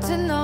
to know